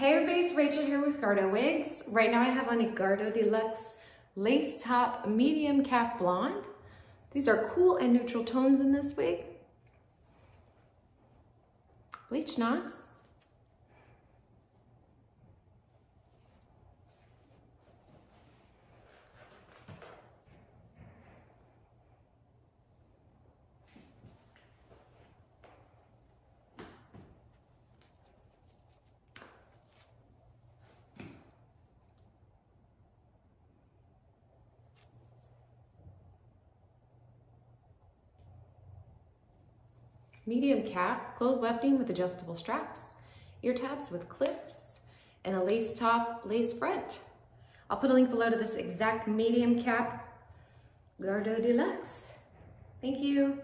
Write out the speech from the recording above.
Hey everybody, it's Rachel here with Gardeaux Wigs. Right now I have on a Gardeaux Deluxe Lace Top Medium Cap Blonde. These are cool and neutral tones in this wig. Bleach knots. Medium cap, closed wefting with adjustable straps, ear tabs with clips, and a lace top, lace front. I'll put a link below to this exact medium cap Gardeaux Deluxe. Thank you.